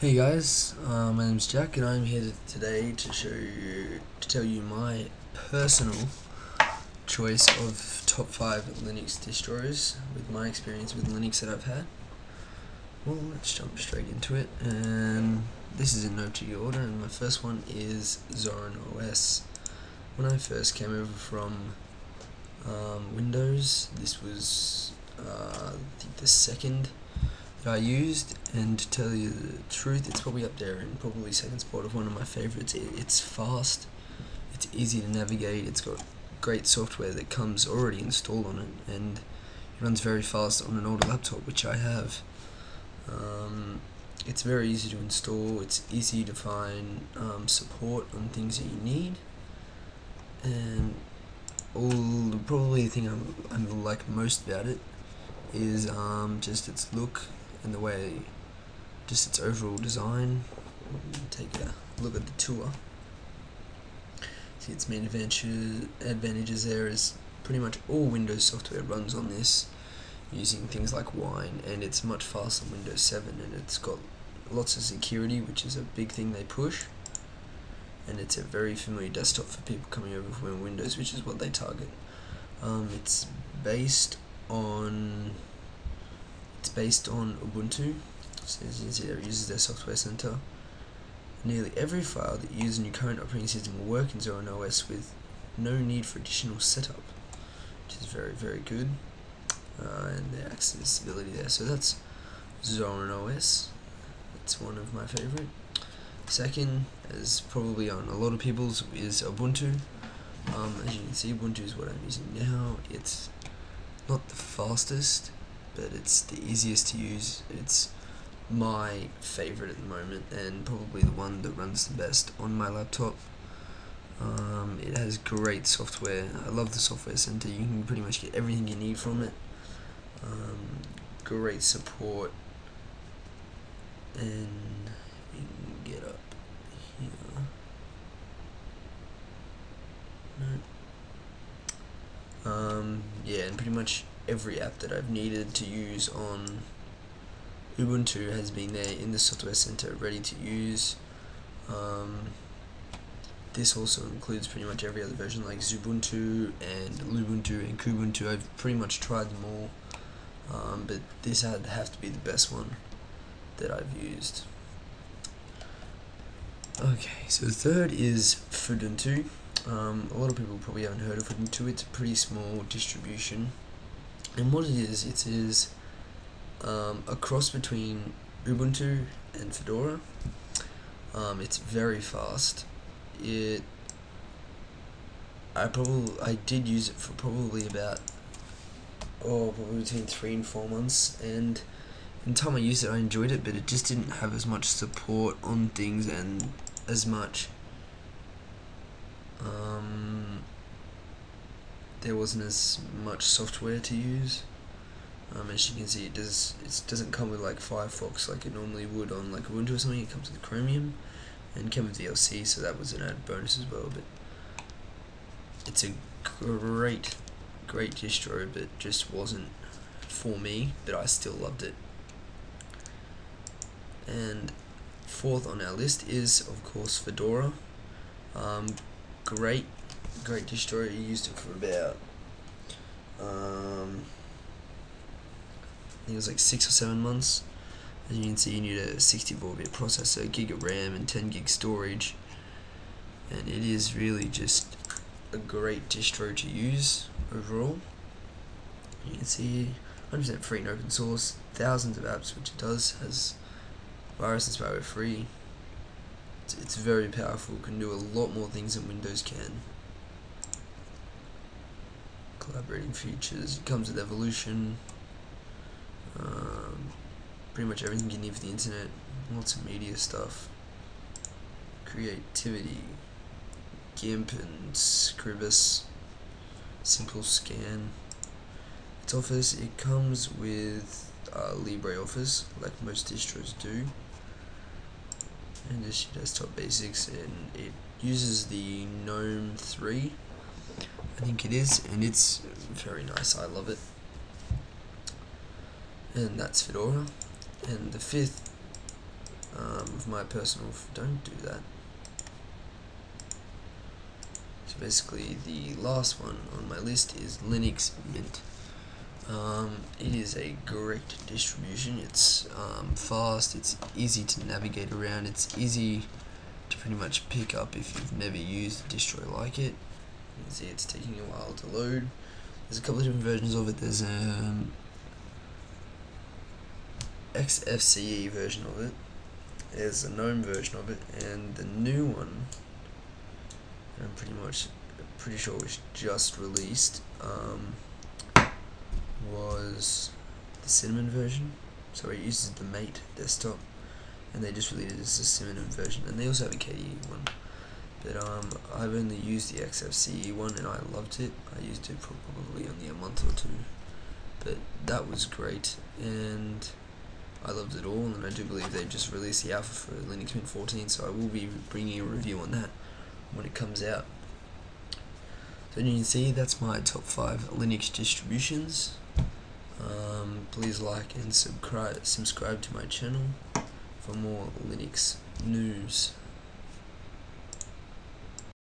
Hey guys, uh, my name's Jack and I'm here today to show you, to tell you my personal choice of top 5 Linux distros with my experience with Linux that I've had. Well, let's jump straight into it and this is in no particular order and my first one is Zorin OS. When I first came over from um, Windows, this was uh, I think the second that I used, and to tell you the truth, it's probably up there in probably second spot of one of my favorites. It, it's fast, it's easy to navigate, it's got great software that comes already installed on it, and it runs very fast on an older laptop, which I have. Um, it's very easy to install, it's easy to find um, support on things that you need, and all probably the thing I, I like most about it is um, just its look and the way, just its overall design. Take a look at the tour. See its main advantages, there is pretty much all Windows software runs on this using things like Wine and it's much faster than Windows 7 and it's got lots of security which is a big thing they push and it's a very familiar desktop for people coming over from Windows which is what they target. Um, it's based on it's based on Ubuntu, so as you can see it uses their software center. Nearly every file that you use in your current operating system will work in Zorin OS with no need for additional setup, which is very, very good. Uh, and the accessibility there. So that's Zorin OS. It's one of my favorite. Second, as probably on a lot of people's, is Ubuntu. Um, as you can see, Ubuntu is what I'm using now. It's not the fastest, but it's the easiest to use. It's my favorite at the moment and probably the one that runs the best on my laptop. Um, it has great software. I love the software center. You can pretty much get everything you need from it. Um, great support and can get up here. Um, yeah, and pretty much every app that I've needed to use on Ubuntu has been there in the software center ready to use. Um, this also includes pretty much every other version like Xubuntu and Lubuntu and Kubuntu. I've pretty much tried them all, um, but this had have to be the best one that I've used. Okay, so the third is Fuduntu. Um, a lot of people probably haven't heard of Fuduntu. It's a pretty small distribution and what it is, it is um, a cross between Ubuntu and Fedora. Um, it's very fast. It I probably I did use it for probably about oh probably between three and four months and in time I used it I enjoyed it but it just didn't have as much support on things and as much um, there wasn't as much software to use. Um, as you can see, it does it doesn't come with like Firefox like it normally would on like Ubuntu or something. It comes with Chromium and came with VLC, so that was an added bonus as well. But it's a great, great distro, but just wasn't for me. But I still loved it. And fourth on our list is of course Fedora. Um, great great distro. You used it for about um, I think it was like six or seven months. As you can see, you need a 64-bit processor, gig of RAM, and 10 gig storage. And it is really just a great distro to use overall. You can see 100% free and open source, thousands of apps, which it does, has virus and spyware free. It's, it's very powerful, can do a lot more things than Windows can collaborating features. It comes with evolution. Um, pretty much everything you need for the internet. Lots of media stuff. Creativity. GIMP and Scribus. Simple scan. Its Office, it comes with uh, LibreOffice, like most distros do. And just desktop basics, and it uses the GNOME 3 I think it is, and it's very nice. I love it. And that's Fedora. And the fifth um, of my personal. Don't do that. So basically, the last one on my list is Linux Mint. Um, it is a great distribution. It's um, fast. It's easy to navigate around. It's easy to pretty much pick up if you've never used a distro like it. You can see it's taking a while to load. There's a couple of different versions of it. There's um, XFCE version of it. There's a GNOME version of it, and the new one. I'm pretty much pretty sure was just released. Um, was the Cinnamon version. So it uses the Mate desktop, and they just released a Cinnamon version, and they also have a KDE one. But um, I've only used the XFCE one, and I loved it. I used it for probably only a month or two, but that was great, and I loved it all. And I do believe they've just released the alpha for Linux Mint 14, so I will be bringing a review on that when it comes out. So you can see that's my top 5 Linux distributions. Um, please like and subscribe subscribe to my channel for more Linux news.